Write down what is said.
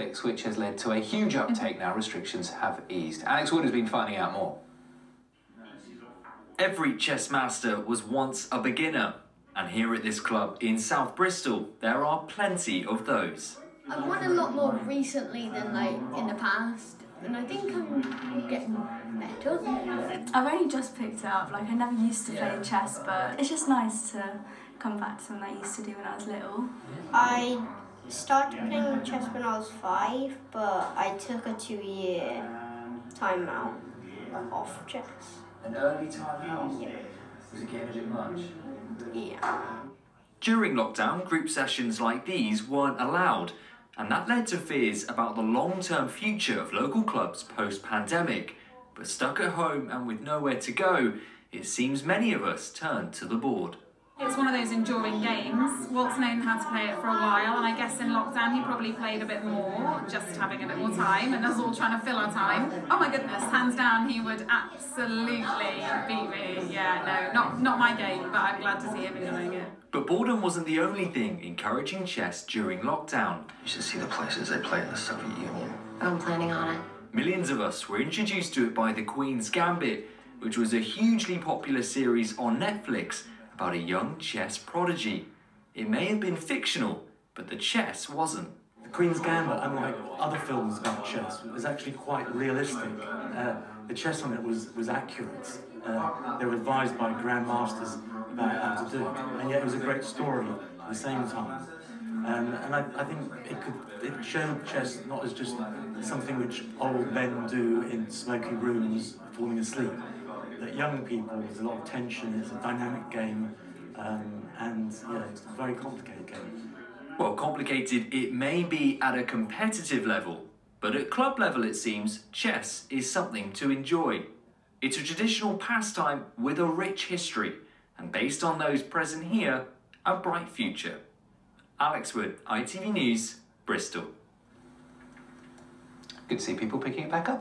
Netflix, which has led to a huge uptake now restrictions have eased. Alex Wood has been finding out more. Every chess master was once a beginner, and here at this club in South Bristol, there are plenty of those. I've won a lot more recently than like in the past, and I think I'm getting better. I've only just picked it up. Like I never used to play chess, but it's just nice to come back to something I used to do when I was little. I started playing chess when I was five, but I took a two-year time out off chess. An early time out? Was it getting a bit much? Yeah. During lockdown, group sessions like these weren't allowed, and that led to fears about the long-term future of local clubs post-pandemic. But stuck at home and with nowhere to go, it seems many of us turned to the board. It's one of those enduring games. Walt's known how to play it for a while, and I guess in lockdown he probably played a bit more, just having a bit more time, and us all trying to fill our time. Oh my goodness, hands down, he would absolutely beat me. Yeah, no, not not my game, but I'm glad to see him enjoying it. But boredom wasn't the only thing encouraging chess during lockdown. You should see the places they play in the Soviet Union. I'm planning on it. Millions of us were introduced to it by The Queen's Gambit, which was a hugely popular series on Netflix about a young chess prodigy. It may have been fictional, but the chess wasn't. The Queen's Gambit, unlike other films about chess, was actually quite realistic. Uh, the chess on it was, was accurate. Uh, they were advised by grandmasters about how to do it, and yet it was a great story at the same time. Um, and I, I think it could it showed chess not as just something which old men do in smoky rooms falling asleep, that young people, there's a lot of tension, it's a dynamic game, um, and yeah, it's a very complicated game. Well, complicated it may be at a competitive level, but at club level it seems chess is something to enjoy. It's a traditional pastime with a rich history, and based on those present here, a bright future. Alex Wood, ITV News, Bristol. Good to see people picking it back up.